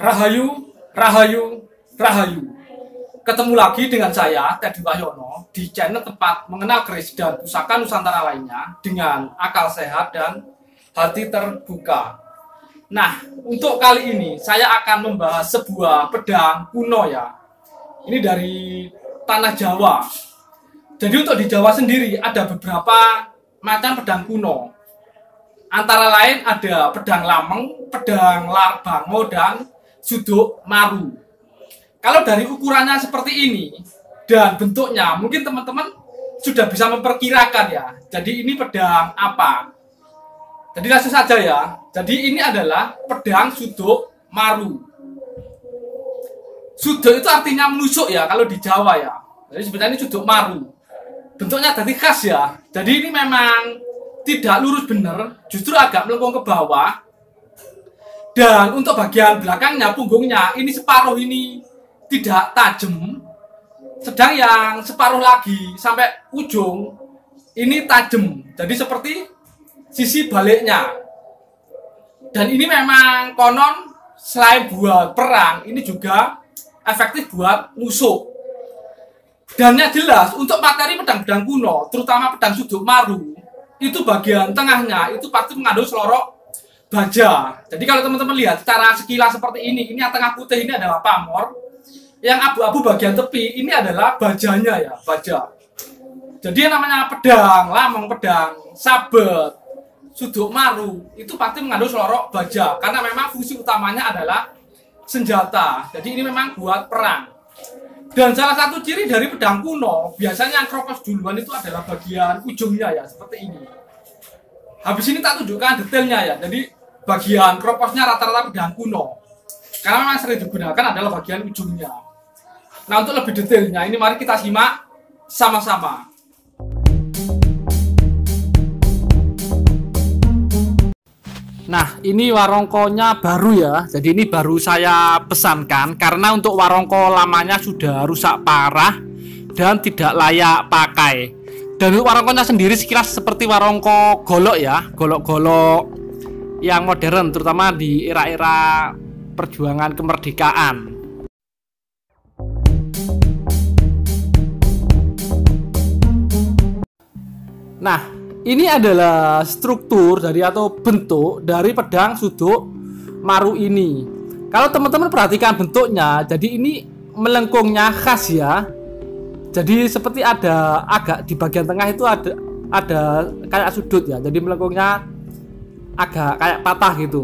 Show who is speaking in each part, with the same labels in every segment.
Speaker 1: Rahayu, Rahayu, Rahayu. Ketemu lagi dengan saya, Teddy Wahyono, di channel tempat mengenal keris dan pusaka Nusantara lainnya dengan akal sehat dan hati terbuka. Nah, untuk kali ini saya akan membahas sebuah pedang kuno ya. Ini dari tanah Jawa. Jadi untuk di Jawa sendiri ada beberapa macam pedang kuno. Antara lain ada pedang lameng, pedang larbango, dan suduk maru. Kalau dari ukurannya seperti ini dan bentuknya, mungkin teman-teman sudah bisa memperkirakan ya. Jadi ini pedang apa? Jadi langsung saja ya. Jadi ini adalah pedang suduk maru. Suduk itu artinya menusuk ya kalau di Jawa ya. Jadi sebenarnya ini suduk maru. Bentuknya tadi khas ya. Jadi ini memang tidak lurus benar, justru agak melengkung ke bawah dan untuk bagian belakangnya, punggungnya, ini separuh ini tidak tajam. Sedang yang separuh lagi sampai ujung ini tajam. Jadi seperti sisi baliknya. Dan ini memang konon selain buat perang, ini juga efektif buat musuh. Dan yang jelas untuk materi pedang-pedang kuno, terutama pedang sudut maru, itu bagian tengahnya itu pasti mengandung selorok baja. Jadi kalau teman-teman lihat secara sekilas seperti ini, ini yang tengah putih ini adalah pamor, yang abu-abu bagian tepi ini adalah bajanya ya, baja. Jadi yang namanya pedang, lamong pedang, sabet, suduk maru, itu pasti mengandung selorok baja karena memang fungsi utamanya adalah senjata. Jadi ini memang buat perang. Dan salah satu ciri dari pedang kuno, biasanya yang kropos duluan itu adalah bagian ujungnya ya, seperti ini. Habis ini tak tunjukkan detailnya ya. Jadi bagian kroposnya rata-rata pedang kuno. Karena memang sering digunakan adalah bagian ujungnya. Nah untuk lebih detailnya ini mari kita simak sama-sama. Nah, ini warongkonya baru ya. Jadi ini baru saya pesankan karena untuk warongko lamanya sudah rusak parah dan tidak layak pakai. Dan untuk warongkonya sendiri sekilas seperti warongko golok ya, golok-golok yang modern terutama di era-era perjuangan kemerdekaan. Nah, ini adalah struktur dari atau bentuk dari pedang suduk maru ini. Kalau teman-teman perhatikan bentuknya, jadi ini melengkungnya khas ya. Jadi seperti ada agak di bagian tengah itu ada ada kayak sudut ya. Jadi melengkungnya agak kayak patah gitu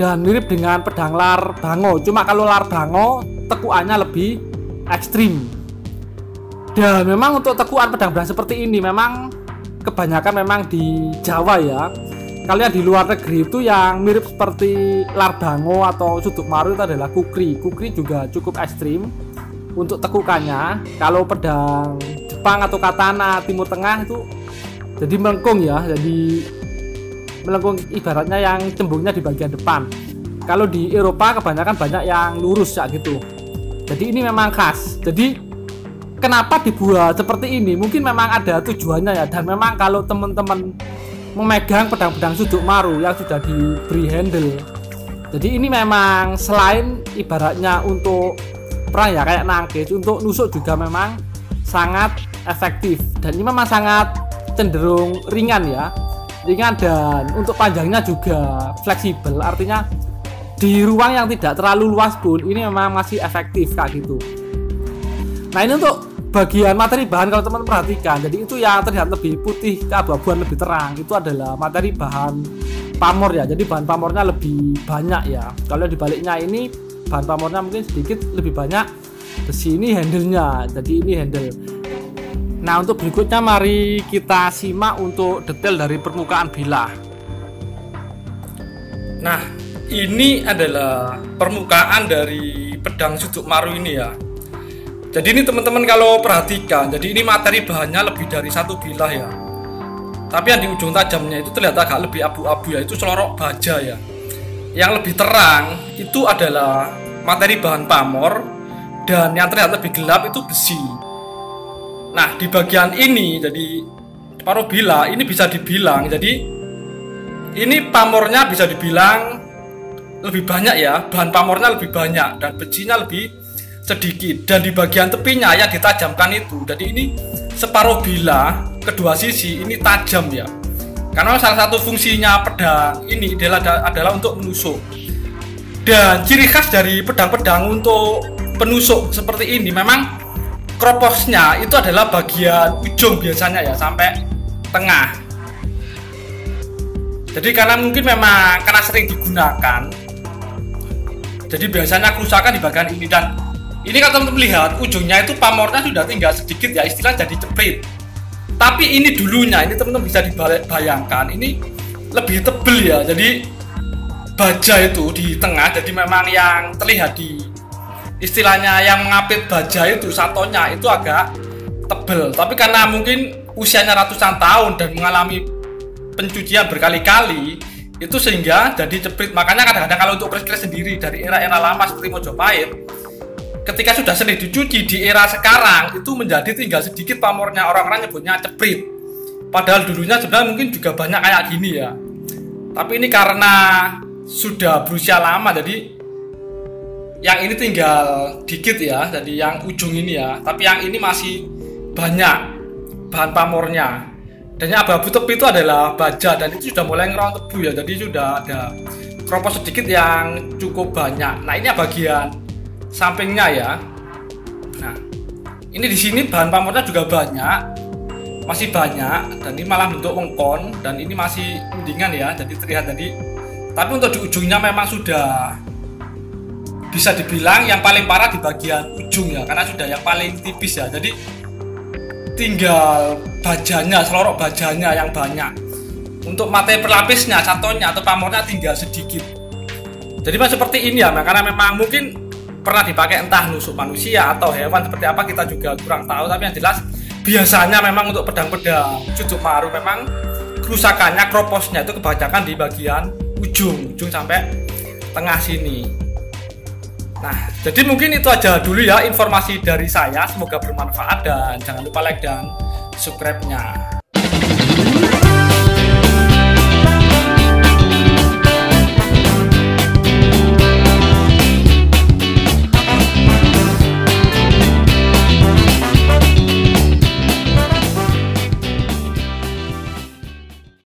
Speaker 1: dan mirip dengan pedang lar bango cuma kalau lar bango tekuannya lebih ekstrim dan memang untuk tekuan pedang-pedang seperti ini memang kebanyakan memang di Jawa ya. Kalian di luar negeri itu yang mirip seperti lar bango atau suduk maru itu adalah kukri. Kukri juga cukup ekstrim untuk tekukannya. Kalau pedang Jepang atau katana timur tengah itu jadi melengkung ya jadi melengkung ibaratnya yang cembungnya di bagian depan. Kalau di Eropa kebanyakan banyak yang lurus ya gitu. Jadi ini memang khas. Jadi kenapa dibuat seperti ini? Mungkin memang ada tujuannya ya. Dan memang kalau teman-teman memegang pedang-pedang suduk maru yang sudah diberi handle. Jadi ini memang selain ibaratnya untuk perang ya kayak nangkis untuk nusuk juga memang sangat efektif. Dan ini memang sangat cenderung ringan ya. Ringan dan untuk panjangnya juga fleksibel. Artinya di ruang yang tidak terlalu luas pun ini memang masih efektif kayak gitu. Nah ini untuk bagian materi bahan kalau teman perhatikan. Jadi itu yang terlihat lebih putih keabu-abuan lebih terang. Itu adalah materi bahan pamor ya. Jadi bahan pamornya lebih banyak ya. Kalau dibaliknya ini bahan pamornya mungkin sedikit lebih banyak. Besi ini handle-nya. Jadi ini handle. Nah untuk berikutnya mari kita simak untuk detail dari permukaan bilah. Nah ini adalah permukaan dari pedang suduk maru ini ya jadi ini teman-teman kalau perhatikan jadi ini materi bahannya lebih dari satu bilah ya. Tapi yang di ujung tajamnya itu terlihat agak lebih abu-abu ya itu selorok baja ya. Yang lebih terang itu adalah materi bahan pamor dan yang terlihat lebih gelap itu besi. Nah di bagian ini jadi paruh bila ini bisa dibilang jadi ini pamornya bisa dibilang lebih banyak ya bahan pamornya lebih banyak dan besinya lebih sedikit. Dan di bagian tepinya yang ditajamkan itu. Jadi ini separuh bila kedua sisi ini tajam ya. Karena salah satu fungsinya pedang ini adalah adalah untuk menusuk. Dan ciri khas dari pedang-pedang untuk penusuk seperti ini memang kroposnya itu adalah bagian ujung biasanya ya sampai tengah. Jadi karena mungkin memang karena sering digunakan jadi biasanya kerusakan di bagian ini. Dan ini kalau teman-teman lihat ujungnya itu pamornya sudah tinggal sedikit ya istilah jadi ceprit tapi ini dulunya ini teman-teman bisa dibayangkan ini lebih tebel ya. Jadi baja itu di tengah jadi memang yang terlihat di istilahnya yang mengapit baja itu satonya itu agak tebel. Tapi karena mungkin usianya ratusan tahun dan mengalami pencucian berkali-kali itu sehingga jadi ceprit makanya kadang-kadang kalau untuk keris-keris sendiri dari era-era lama seperti Mojopahit ketika sudah sering dicuci di era sekarang itu menjadi tinggal sedikit pamornya orang-orang nyebutnya ceprit padahal dulunya sebenarnya mungkin juga banyak kayak gini ya. Tapi ini karena sudah berusia lama jadi yang ini tinggal dikit ya jadi yang ujung ini ya. Tapi yang ini masih banyak bahan pamornya. Dan yang abu-abu tepi itu adalah baja dan itu sudah mulai ngerong tebu ya. Jadi sudah ada keropos sedikit yang cukup banyak. Nah ini bagian sampingnya ya. Nah, ini di sini bahan pamornya juga banyak, masih banyak dan ini malah bentuk wengkon dan ini masih mendingan ya, jadi terlihat tadi. Tapi untuk di ujungnya memang sudah bisa dibilang yang paling parah di bagian ujung ya, karena sudah yang paling tipis ya. Jadi tinggal bajanya, selorok bajanya yang banyak. Untuk materi pelapisnya, satunya atau pamornya tinggal sedikit. Jadi mas seperti ini ya, karena memang mungkin pernah dipakai entah nusuk manusia atau hewan seperti apa kita juga kurang tahu. Tapi yang jelas biasanya memang untuk pedang-pedang cucuk maru memang kerusakannya kroposnya itu kebanyakan di bagian ujung ujung sampai tengah sini. Nah jadi mungkin itu aja dulu ya informasi dari saya. Semoga bermanfaat dan jangan lupa like dan subscribe nya